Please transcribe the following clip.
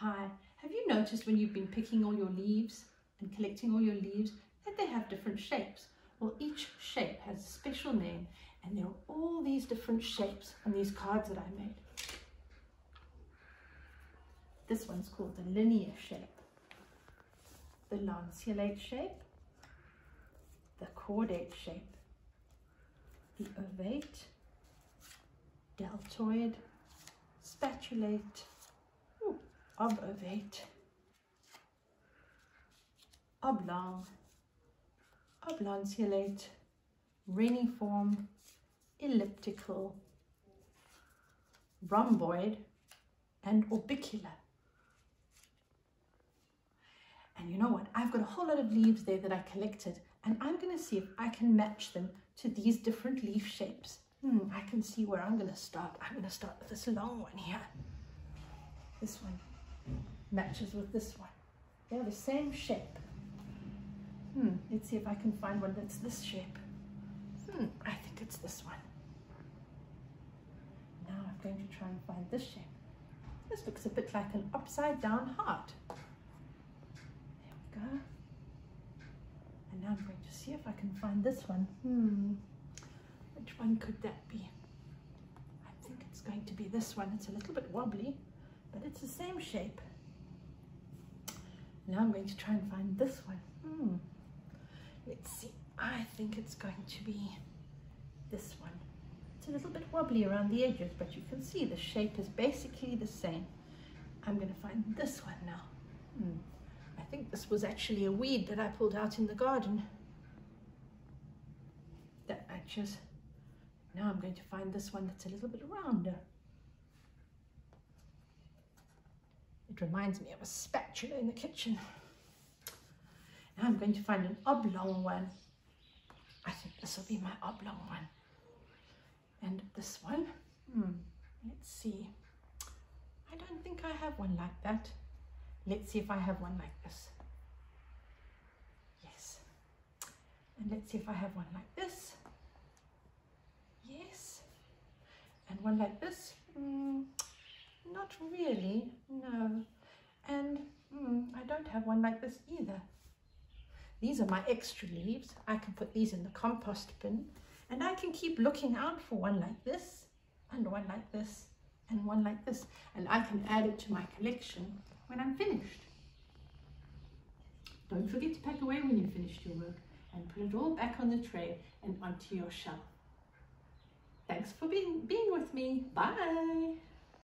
Hi, have you noticed when you've been picking all your leaves and collecting all your leaves that they have different shapes? Well, each shape has a special name and there are all these different shapes on these cards that I made. This one's called the linear shape, the lanceolate shape, the cordate shape, the ovate, deltoid, spatulate, obovate, oblong, oblanceolate, reniform, elliptical, rhomboid, and orbicular. And you know what? I've got a whole lot of leaves there that I collected and I'm going to see if I can match them to these different leaf shapes. Hmm, I can see where I'm going to start. I'm going to start with this long one here. This one matches with this one. They're the same shape. Hmm, let's see if I can find one that's this shape. Hmm, I think it's this one. Now I'm going to try and find this shape. This looks a bit like an upside down heart. There we go. And now I'm going to see if I can find this one. Hmm, which one could that be? I think it's going to be this one. It's a little bit wobbly, but it's the same shape. Now I'm going to try and find this one. Hmm. Let's see. I think it's going to be this one. It's a little bit wobbly around the edges, but you can see the shape is basically the same. I'm going to find this one now. Hmm. I think this was actually a weed that I pulled out in the garden. That matches. Now I'm going to find this one that's a little bit rounder. Reminds me of a spatula in the kitchen. Now I'm going to find an oblong one. I think this will be my oblong one. And this one, hmm, let's see. I don't think I have one like that. Let's see if I have one like this. Yes. And let's see if I have one like this. Yes. And one like this. Mm, not really, no. Don't have one like this either. These are my extra leaves. I can put these in the compost bin and I can keep looking out for one like this and one like this and one like this and I can add it to my collection when I'm finished. Don't forget to pack away when you've finished your work and put it all back on the tray and onto your shelf. Thanks for being, being with me. Bye.